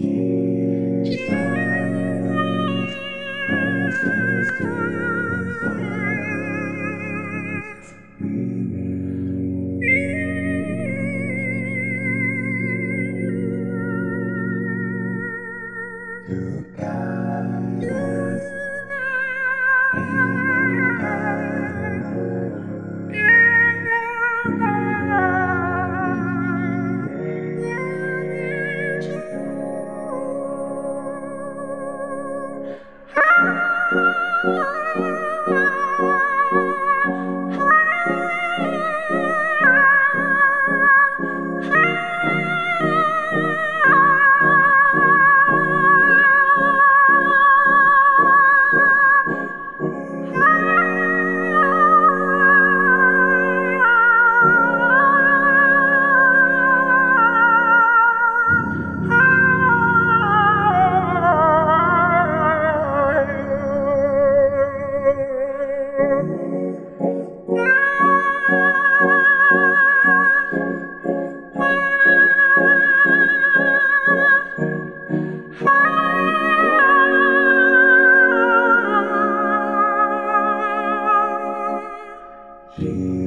You Oh. Peace.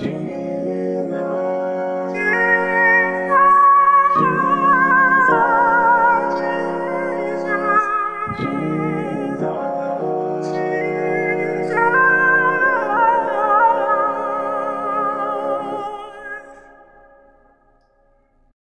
Jesus.